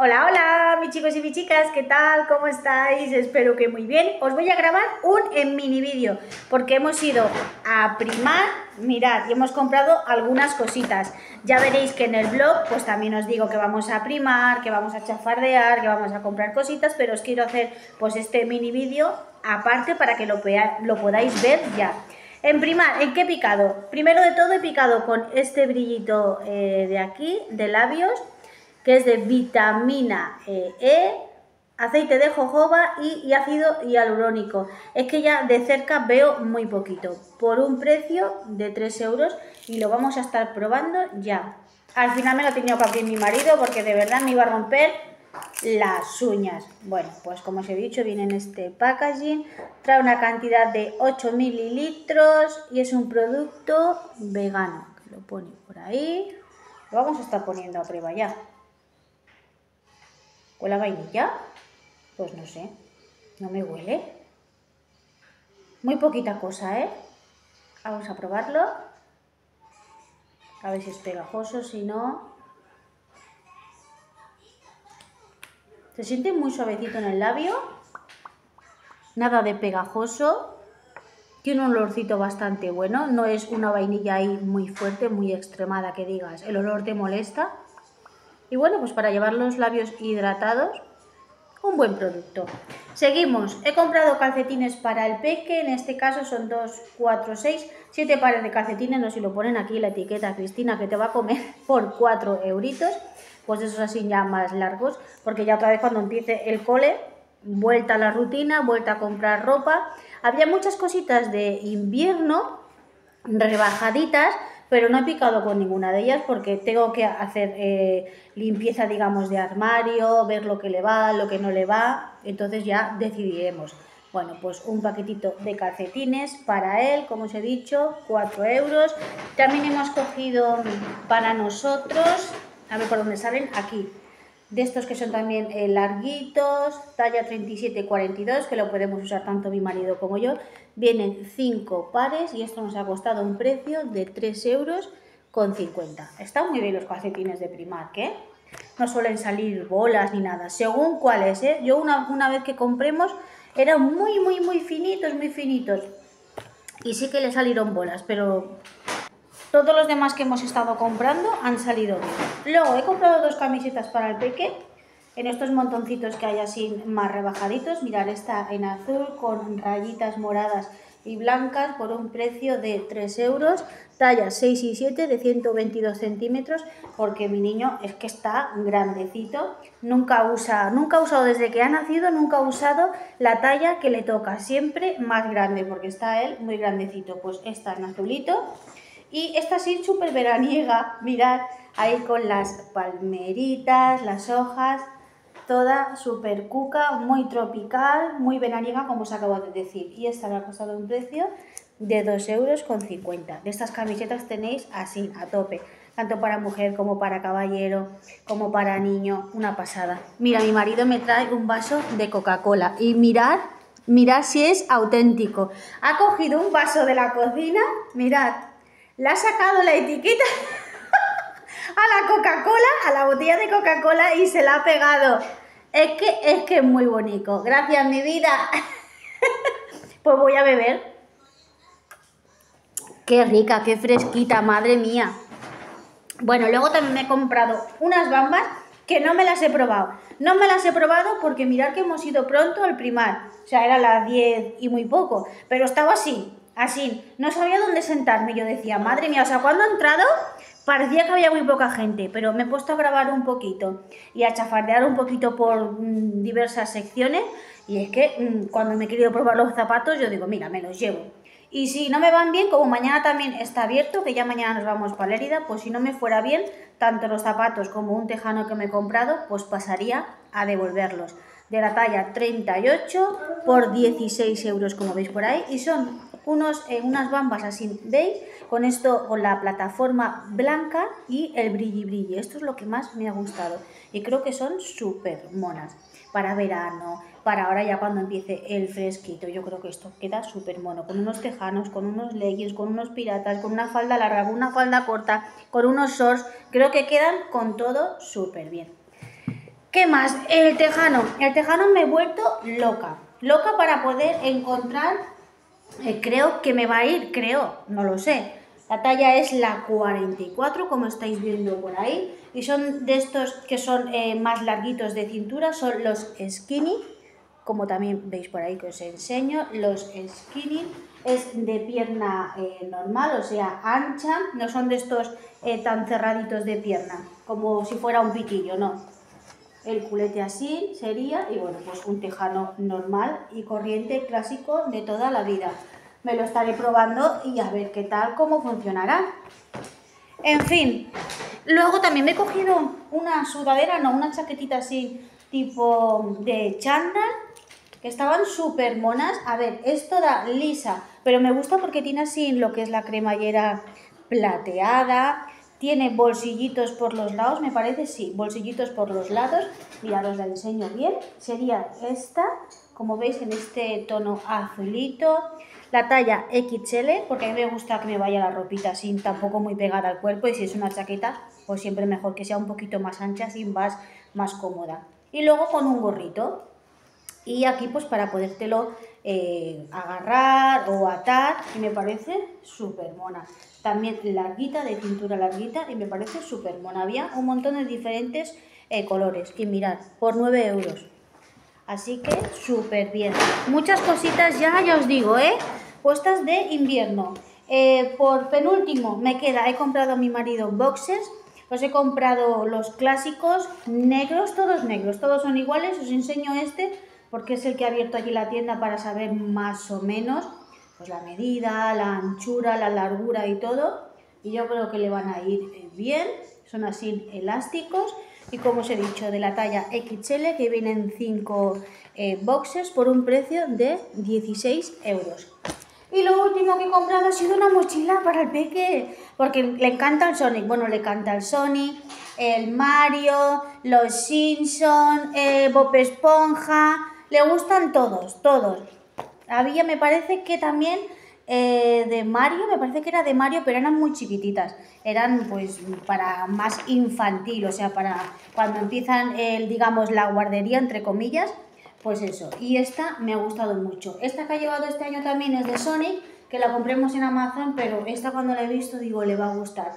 Hola, hola, mis chicos y mis chicas, ¿qué tal? ¿Cómo estáis? Espero que muy bien. Os voy a grabar un en mini vídeo porque hemos ido a primar, mirad, y hemos comprado algunas cositas. Ya veréis que en el blog pues también os digo que vamos a primar, que vamos a chafardear, que vamos a comprar cositas, pero os quiero hacer pues este mini vídeo aparte para que lo, lo podáis ver ya. En primar, ¿en qué he picado? Primero de todo he picado con este brillito eh, de aquí, de labios, que es de vitamina eh, E, aceite de jojoba y, ácido hialurónico. Es que ya de cerca veo muy poquito, por un precio de 3 euros y lo vamos a estar probando ya. Al final me lo tenido que abrir mi marido porque de verdad me iba a romper las uñas. Bueno, pues como os he dicho, viene en este packaging, trae una cantidad de 8 mililitros y es un producto vegano. lo pone por ahí. Lo vamos a estar poniendo a prueba ya. ¿Huele a vainilla? Pues no sé, no me huele. Muy poquita cosa, ¿eh? Vamos a probarlo. A ver si es pegajoso, si no... Se siente muy suavecito en el labio. Nada de pegajoso. Tiene un olorcito bastante bueno. No es una vainilla ahí muy fuerte, muy extremada que digas. El olor te molesta. Y bueno, pues para llevar los labios hidratados, un buen producto. Seguimos, he comprado calcetines para el peque, en este caso son 2, 4, 6, 7 pares de calcetines, no sé si lo ponen aquí la etiqueta, Cristina, que te va a comer por 4 euritos, pues esos así ya más largos, porque ya otra vez cuando empiece el cole, vuelta a la rutina, vuelta a comprar ropa. Había muchas cositas de invierno, rebajaditas, pero no he picado con ninguna de ellas porque tengo que hacer eh, limpieza, digamos, de armario, ver lo que le va, lo que no le va, entonces ya decidiremos. Bueno, pues un paquetito de calcetines para él, como os he dicho, 4 euros. También hemos cogido para nosotros, a ver por dónde salen, aquí, de estos que son también eh, larguitos, talla 37-42, que lo podemos usar tanto mi marido como yo. Vienen 5 pares y esto nos ha costado un precio de 3 euros con 50. Están muy bien los calcetines de Primark, ¿eh? No suelen salir bolas ni nada, según cuáles, ¿eh? Yo una, una vez que compremos eran muy, muy, muy finitos, muy finitos. Y sí que le salieron bolas, pero todos los demás que hemos estado comprando han salido bien. Luego he comprado dos camisetas para el peque. En estos montoncitos que hay así más rebajaditos. Mirar, esta en azul con rayitas moradas y blancas por un precio de 3 euros, talla 6 y 7 de 122 centímetros, porque mi niño es que está grandecito, nunca usa, nunca ha usado desde que ha nacido, nunca ha usado la talla que le toca, siempre más grande, porque está él muy grandecito. Pues esta en azulito y esta sí súper veraniega, mirad, ahí con las palmeritas, las hojas, toda súper cuca, muy tropical, muy veraniega, como os acabo de decir. Y esta me ha costado un precio de 2,50 euros. De estas camisetas tenéis así, a tope. Tanto para mujer como para caballero, como para niño, una pasada. Mira, mi marido me trae un vaso de Coca-Cola y mirad, mirad si es auténtico. Ha cogido un vaso de la cocina, mirad, le ha sacado la etiqueta a la Coca-Cola, a la botella de Coca-Cola y se la ha pegado. Es que es que muy bonito. Gracias, mi vida. pues voy a beber. Qué rica, qué fresquita, madre mía. Bueno, luego también me he comprado unas bambas que no me las he probado. No me las he probado porque mirad que hemos ido pronto al primar. O sea, era las 10 y muy poco. Pero estaba así, así, no sabía dónde sentarme. Yo decía, madre mía, o sea, cuando he entrado parecía que había muy poca gente, pero me he puesto a grabar un poquito y a chafardear un poquito por mm, diversas secciones. Y es que mm, cuando me he querido probar los zapatos, yo digo, mira, me los llevo. Y si no me van bien, como mañana también está abierto, que ya mañana nos vamos para Lérida, pues si no me fuera bien, tanto los zapatos como un tejano que me he comprado, pues pasaría a devolverlos. De la talla 38 por 16 euros, como veis por ahí, y son unos, eh, unas bambas así, ¿veis? Con esto, con la plataforma blanca y el brilli brilli. Esto es lo que más me ha gustado. Y creo que son súper monas. Para verano, para ahora ya cuando empiece el fresquito. Yo creo que esto queda súper mono. Con unos tejanos, con unos leggings, con unos piratas, con una falda larga, con una falda corta, con unos shorts. Creo que quedan con todo súper bien. ¿Qué más? El tejano. El tejano me he vuelto loca. Loca para poder encontrar, eh, creo que me va a ir, creo, no lo sé. La talla es la 44, como estáis viendo por ahí. Y son de estos que son eh, más larguitos de cintura, son los skinny. Como también veis por ahí que os enseño, los skinny es de pierna eh, normal, o sea, ancha. No son de estos tan cerraditos de pierna, como si fuera un piquillo, no el culete así sería, y bueno, pues un tejano normal y corriente clásico de toda la vida. Me lo estaré probando y a ver qué tal, cómo funcionará. En fin, luego también me he cogido una sudadera, no, una chaquetita así tipo de chándal, que estaban súper monas. A ver, es toda lisa, pero me gusta porque tiene así lo que es la cremallera plateada, tiene bolsillitos por los lados, me parece, sí, bolsillitos por los lados. Mirad, os la enseño bien. Sería esta, como veis, en este tono azulito. La talla XL, porque a mí me gusta que me vaya la ropita así, tampoco muy pegada al cuerpo. Y si es una chaqueta, pues siempre mejor que sea un poquito más ancha, así más, más cómoda. Y luego con un gorrito. Y aquí pues para podértelo eh, agarrar o atar, y me parece súper mona también larguita, de cintura larguita y me parece súper mona. Había un montón de diferentes eh, colores y mirad, por 9 euros. Así que súper bien. Muchas cositas ya, ya os digo, ¿eh? Puestas de invierno. Eh, por penúltimo, me queda, he comprado a mi marido boxes. Os he comprado los clásicos negros, todos negros, todos son iguales. Os enseño este porque es el que ha abierto aquí la tienda para saber más o menos pues la medida, la anchura, la largura y todo. Y yo creo que le van a ir eh, bien. Son así elásticos. Y como os he dicho, de la talla XL, que vienen 5 eh, boxes por un precio de 16 euros. Y lo último que he comprado ha sido una mochila para el peque, porque le encanta el Sonic. Bueno, le encanta el Sonic, el Mario, los Simpson, eh, Bob Esponja, le gustan todos, todos. Había, me parece que también eh, de Mario, me parece que era de Mario, pero eran muy chiquititas. Eran pues para más infantil, o sea, para cuando empiezan, el, digamos, la guardería, entre comillas, pues eso. Y esta me ha gustado mucho. Esta que ha llevado este año también es de Sonic, que la compremos en Amazon, pero esta cuando la he visto digo, le va a gustar.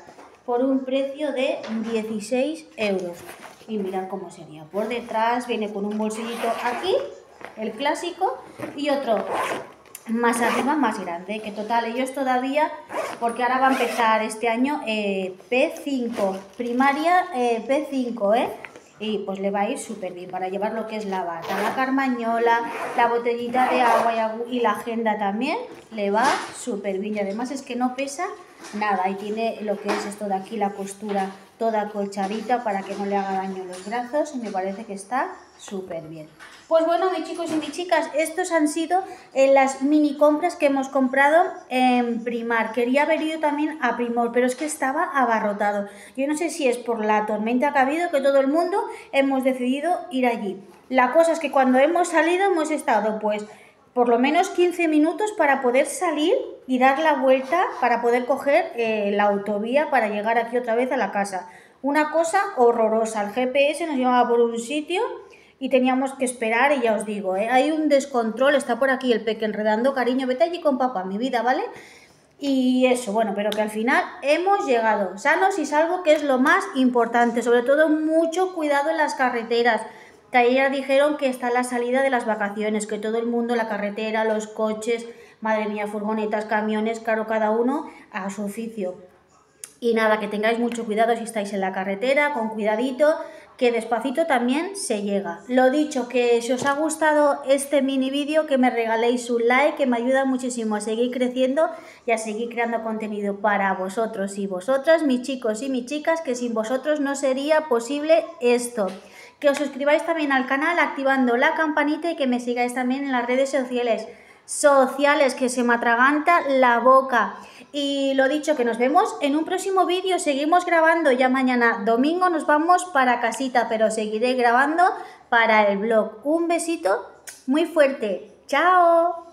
Por un precio de 16 euros. Y mirad cómo sería. Por detrás viene con un bolsillito aquí el clásico, y otro más arriba, más grande, que total, ellos todavía, porque ahora va a empezar este año eh, P5, primaria eh, P5, ¿eh? Y pues le va a ir súper bien para llevar lo que es la bata, la carmañola, la botellita de agua y, y la agenda también, le va súper bien. Y además es que no pesa nada y tiene lo que es esto de aquí, la costura toda colchadita para que no le haga daño los brazos y me parece que está súper bien. Pues bueno, mis chicos y mis chicas, estos han sido eh, las mini compras que hemos comprado en Primar. Quería haber ido también a Primor, pero es que estaba abarrotado. Yo no sé si es por la tormenta que ha habido que todo el mundo hemos decidido ir allí. La cosa es que cuando hemos salido hemos estado pues por lo menos 15 minutos para poder salir y dar la vuelta para poder coger eh, la autovía para llegar aquí otra vez a la casa. Una cosa horrorosa. El GPS nos llevaba por un sitio y teníamos que esperar y ya os digo, ¿eh? hay un descontrol, está por aquí el peque enredando, cariño, vete allí con papá, mi vida, ¿vale? Y eso, bueno, pero que al final hemos llegado sanos y salvo, que es lo más importante, sobre todo mucho cuidado en las carreteras. Que dijeron que está la salida de las vacaciones, que todo el mundo, la carretera, los coches, madre mía, furgonetas, camiones, claro, cada uno a su oficio. Y nada, que tengáis mucho cuidado si estáis en la carretera, con cuidadito, que despacito también se llega. Lo dicho, que si os ha gustado este mini vídeo, que me regaléis un like, que me ayuda muchísimo a seguir creciendo y a seguir creando contenido para vosotros y vosotras, mis chicos y mis chicas, que sin vosotros no sería posible esto. Que os suscribáis también al canal activando la campanita y que me sigáis también en las redes sociales sociales, que se me atraganta la boca. Y lo dicho, que nos vemos en un próximo vídeo. Seguimos grabando ya mañana domingo. Nos vamos para casita, pero seguiré grabando para el blog. Un besito muy fuerte. ¡Chao!